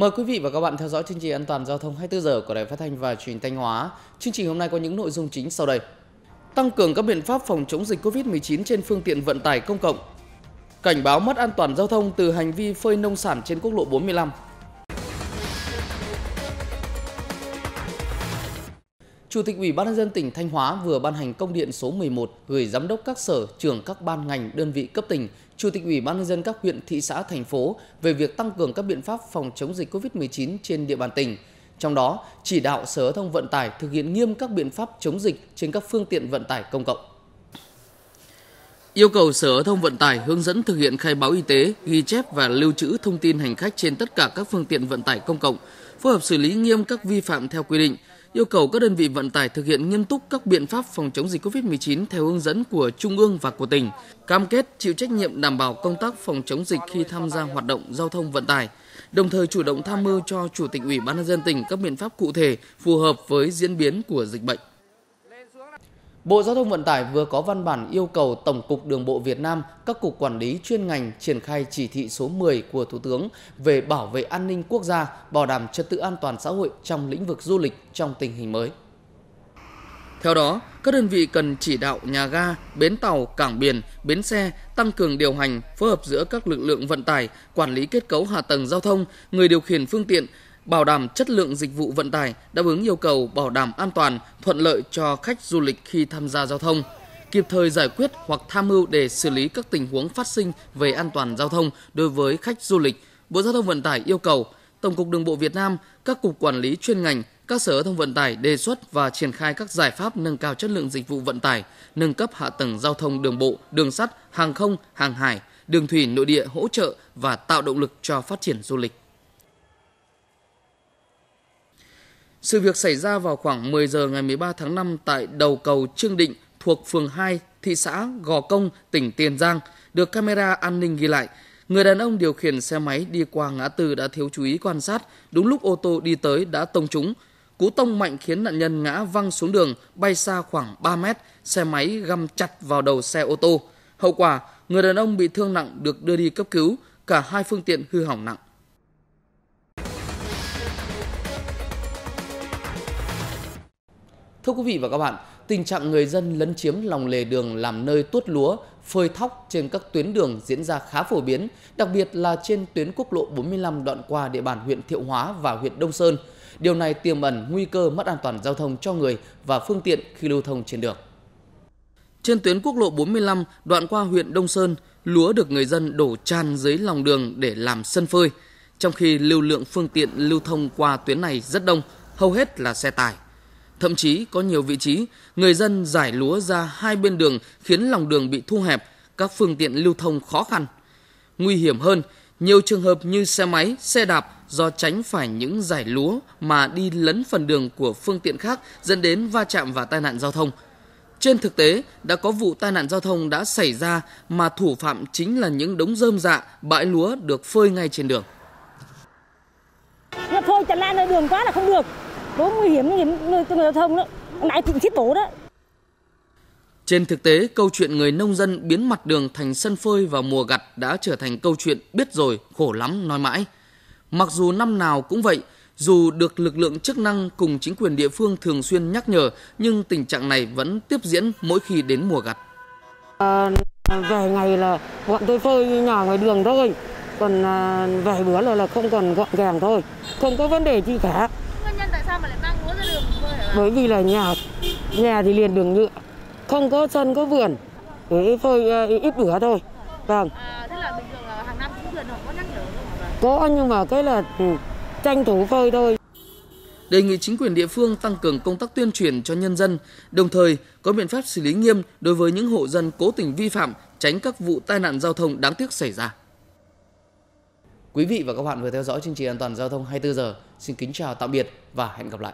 Mời quý vị và các bạn theo dõi chương trình an toàn giao thông 24 giờ của Đài Phát thanh và Truyền thanh Hóa. Chương trình hôm nay có những nội dung chính sau đây. Tăng cường các biện pháp phòng chống dịch COVID-19 trên phương tiện vận tải công cộng. Cảnh báo mất an toàn giao thông từ hành vi phơi nông sản trên quốc lộ 45. Chủ tịch Ủy ban nhân dân tỉnh Thanh Hóa vừa ban hành công điện số 11 gửi giám đốc các sở, trưởng các ban ngành, đơn vị cấp tỉnh, chủ tịch Ủy ban nhân dân các huyện, thị xã, thành phố về việc tăng cường các biện pháp phòng chống dịch COVID-19 trên địa bàn tỉnh. Trong đó, chỉ đạo Sở thông Vận tải thực hiện nghiêm các biện pháp chống dịch trên các phương tiện vận tải công cộng. Yêu cầu Sở thông Vận tải hướng dẫn thực hiện khai báo y tế, ghi chép và lưu trữ thông tin hành khách trên tất cả các phương tiện vận tải công cộng, phối hợp xử lý nghiêm các vi phạm theo quy định, yêu cầu các đơn vị vận tải thực hiện nghiêm túc các biện pháp phòng chống dịch COVID-19 theo hướng dẫn của Trung ương và của tỉnh, cam kết chịu trách nhiệm đảm bảo công tác phòng chống dịch khi tham gia hoạt động giao thông vận tải, đồng thời chủ động tham mưu cho Chủ tịch Ủy ban nhân dân tỉnh các biện pháp cụ thể phù hợp với diễn biến của dịch bệnh. Bộ Giao thông Vận tải vừa có văn bản yêu cầu Tổng cục Đường bộ Việt Nam, các cục quản lý chuyên ngành triển khai chỉ thị số 10 của Thủ tướng về bảo vệ an ninh quốc gia, bảo đảm trật tự an toàn xã hội trong lĩnh vực du lịch trong tình hình mới. Theo đó, các đơn vị cần chỉ đạo nhà ga, bến tàu, cảng biển, bến xe tăng cường điều hành, phối hợp giữa các lực lượng vận tải, quản lý kết cấu hạ tầng giao thông, người điều khiển phương tiện, bảo đảm chất lượng dịch vụ vận tải, đáp ứng yêu cầu bảo đảm an toàn, thuận lợi cho khách du lịch khi tham gia giao thông, kịp thời giải quyết hoặc tham mưu để xử lý các tình huống phát sinh về an toàn giao thông đối với khách du lịch. Bộ Giao thông Vận tải yêu cầu Tổng cục Đường bộ Việt Nam, các cục quản lý chuyên ngành, các sở giao thông vận tải đề xuất và triển khai các giải pháp nâng cao chất lượng dịch vụ vận tải, nâng cấp hạ tầng giao thông đường bộ, đường sắt, hàng không, hàng hải, đường thủy nội địa hỗ trợ và tạo động lực cho phát triển du lịch. Sự việc xảy ra vào khoảng 10 giờ ngày 13 tháng 5 tại đầu cầu Trương Định thuộc phường 2, thị xã Gò Công, tỉnh Tiền Giang, được camera an ninh ghi lại. Người đàn ông điều khiển xe máy đi qua ngã tư đã thiếu chú ý quan sát, đúng lúc ô tô đi tới đã tông trúng. Cú tông mạnh khiến nạn nhân ngã văng xuống đường, bay xa khoảng 3 mét, xe máy găm chặt vào đầu xe ô tô. Hậu quả, người đàn ông bị thương nặng được đưa đi cấp cứu, cả hai phương tiện hư hỏng nặng. Thưa quý vị và các bạn, tình trạng người dân lấn chiếm lòng lề đường làm nơi tuốt lúa, phơi thóc trên các tuyến đường diễn ra khá phổ biến, đặc biệt là trên tuyến quốc lộ 45 đoạn qua địa bàn huyện Thiệu Hóa và huyện Đông Sơn. Điều này tiềm ẩn nguy cơ mất an toàn giao thông cho người và phương tiện khi lưu thông trên đường. Trên tuyến quốc lộ 45 đoạn qua huyện Đông Sơn, lúa được người dân đổ tràn dưới lòng đường để làm sân phơi, trong khi lưu lượng phương tiện lưu thông qua tuyến này rất đông, hầu hết là xe tải. Thậm chí có nhiều vị trí, người dân giải lúa ra hai bên đường khiến lòng đường bị thu hẹp, các phương tiện lưu thông khó khăn. Nguy hiểm hơn, nhiều trường hợp như xe máy, xe đạp do tránh phải những giải lúa mà đi lấn phần đường của phương tiện khác dẫn đến va chạm và tai nạn giao thông. Trên thực tế, đã có vụ tai nạn giao thông đã xảy ra mà thủ phạm chính là những đống rơm dạ, bãi lúa được phơi ngay trên đường. Phơi tràn lan ở đường quá là không được bố nguy hiểm như người giao thông đó. Nãy thì thiết bố đó. Trên thực tế, câu chuyện người nông dân biến mặt đường thành sân phơi vào mùa gặt đã trở thành câu chuyện biết rồi, khổ lắm, nói mãi. Mặc dù năm nào cũng vậy, dù được lực lượng chức năng cùng chính quyền địa phương thường xuyên nhắc nhở, nhưng tình trạng này vẫn tiếp diễn mỗi khi đến mùa gặt. À, về ngày là bọn tôi phơi nhà ngoài đường thôi, còn à, vài bữa là, là không còn gọn gàng thôi, không có vấn đề gì cả sao mà lại mang lúa ra đường phơi hả? Bởi vì là nhà nhà thì liền đường nhựa, không có sân có vườn, để phơi uh, ít bữa thôi. Vâng. À, thế là bình thường là hàng năm chính quyền họ có nhắc nhở không hả? Có nhưng mà cái là ừ, tranh thủ phơi thôi. Đề nghị chính quyền địa phương tăng cường công tác tuyên truyền cho nhân dân, đồng thời có biện pháp xử lý nghiêm đối với những hộ dân cố tình vi phạm, tránh các vụ tai nạn giao thông đáng tiếc xảy ra. Quý vị và các bạn vừa theo dõi chương trình an toàn giao thông 24 giờ. Xin kính chào, tạm biệt và hẹn gặp lại.